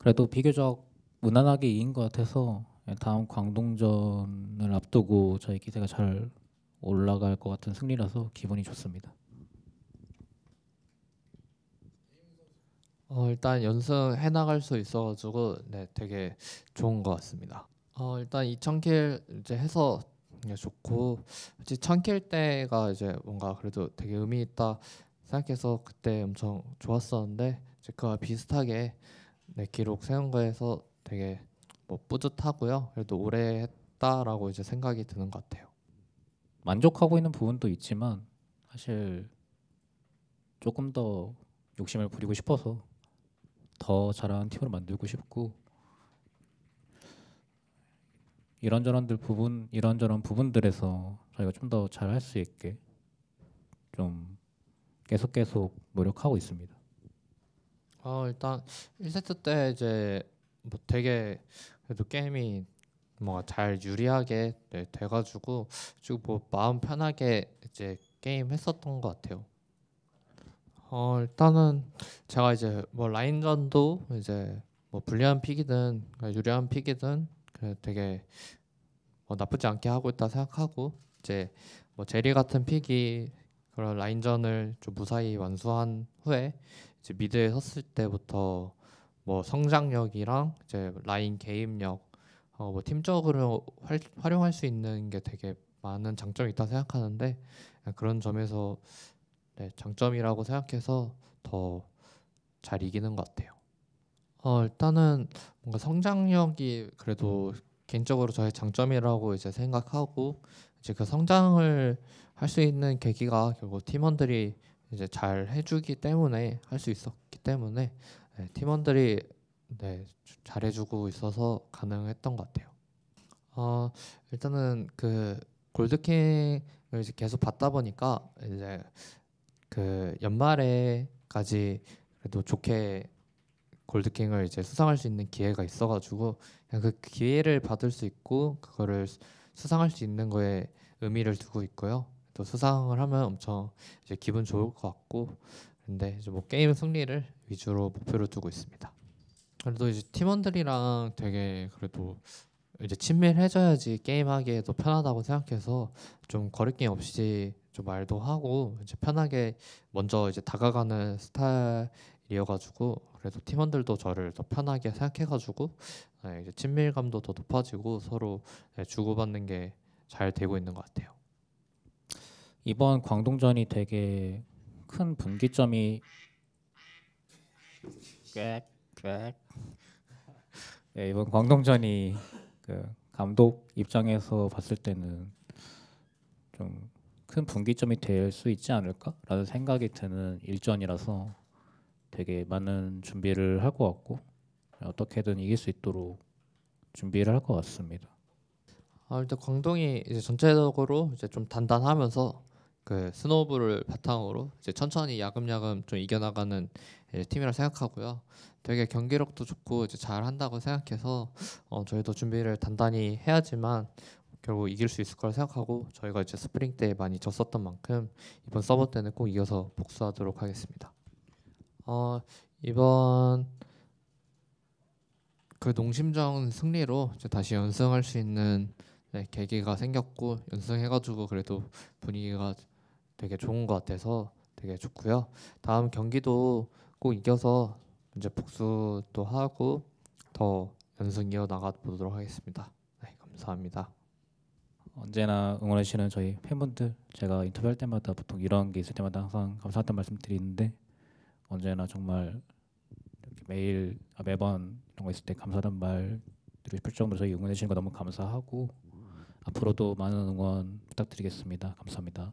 그래도 비교적 무난하게 이긴 것 같아서 다음 광동전을 앞두고 저희 기세가 잘 올라갈 것 같은 승리라서 기분이 좋습니다. 어, 일단 연승해 나갈 수 있어가지고 네 되게 좋은 것 같습니다. 어, 일단 2,000킬 이제 해서 되게 좋고 이제 1,000킬 때가 이제 뭔가 그래도 되게 의미 있다 생각해서 그때 엄청 좋았었는데 이제 그와 비슷하게 네, 기록 세운 거에서 되게 뭐 뿌듯하고요. 그래도 오래 했다라고 이제 생각이 드는 것 같아요. 만족하고 있는 부분도 있지만 사실 조금 더 욕심을 부리고 싶어서 더 잘하는 팀으로 만들고 싶고 이런저런들 부분 이런저런 부분들에서 저희가 좀 더 잘할 수 있게 좀 계속 계속 노력하고 있습니다. 어 일단 1세트 때 이제 뭐 되게 그래도 게임이 뭔가 잘 유리하게 네, 돼가지고 지금 뭐 마음 편하게 이제 게임 했었던 것 같아요. 어 일단은 제가 이제 뭐 라인전도 이제 뭐 불리한 픽이든 유리한 픽이든 그 되게 뭐 나쁘지 않게 하고 있다 생각하고 이제 뭐 제리 같은 픽이 그런 라인전을 좀 무사히 완수한 후에 이제 미드에 섰을 때부터 뭐 성장력이랑 이제 라인 개입력 어 뭐 팀적으로 활, 활용할 수 있는 게 되게 많은 장점이 있다 생각하는데 그런 점에서 네, 장점이라고 생각해서 더 잘 이기는 것 같아요. 어 일단은 뭔가 성장력이 그래도 개인적으로 저의 장점이라고 이제 생각하고 이제 그 성장을 할 수 있는 계기가 결국 팀원들이 이제 잘 해주기 때문에 할 수 있었기 때문에 네, 팀원들이 네, 잘해주고 있어서 가능했던 것 같아요. 어 일단은 그 골드킹을 이제 계속 받다 보니까 이제 그 연말에까지 그래도 좋게 골드킹을 이제 수상할 수 있는 기회가 있어가지고 그 기회를 받을 수 있고 그거를 수상할 수 있는 거에 의미를 두고 있고요. 또 수상을 하면 엄청 이제 기분 좋을 것 같고 근데 이제 뭐 게임 승리를 위주로 목표로 두고 있습니다. 그래도 이제 팀원들이랑 되게 그래도 이제 친밀해져야지 게임하기에도 편하다고 생각해서 좀 거리낌 없이 좀 말도 하고 이제 편하게 먼저 이제 다가가는 스타일 이어가지고 그래도 팀원들도 저를 더 편하게 생각해가지고 네, 이제 친밀감도 더 높아지고 서로 네, 주고받는 게 잘 되고 있는 것 같아요. 이번 광동전이 되게 큰 분기점이 네, 이번 광동전이 그 감독 입장에서 봤을 때는 좀 큰 분기점이 될 수 있지 않을까라는 생각이 드는 일전이라서 되게 많은 준비를 할것 같고 어떻게든 이길 수 있도록 준비를 할 것 같습니다. 아, 일단 광동이 이제 전체적으로 이제 좀 단단하면서 그 스노우볼을 바탕으로 이제 천천히 야금야금 좀 이겨나가는 팀이라 생각하고요. 되게 경기력도 좋고 이제 잘 한다고 생각해서 어, 저희도 준비를 단단히 해야지만 결국 이길 수 있을 거라 생각하고 저희가 이제 스프링 때 많이 졌었던 만큼 이번 서버 때는 꼭 이겨서 복수하도록 하겠습니다. 어, 이번 그 농심전 승리로 다시 연승할 수 있는 네, 계기가 생겼고 연승해가지고 그래도 분위기가 되게 좋은 것 같아서 되게 좋고요. 다음 경기도 꼭 이겨서 이제 복수도 하고 더 연승 이어 나가 보도록 하겠습니다. 네, 감사합니다. 언제나 응원해 주시는 저희 팬분들 제가 인터뷰할 때마다 보통 이런 게 있을 때마다 항상 감사하다는 말씀 드리는데 언제나 정말 매일 아, 매번 이런 거 있을 때 감사하다는 말 드리고 싶을 정도로 저희 응원해 주시는 거 너무 감사하고 앞으로도 많은 응원 부탁드리겠습니다. 감사합니다.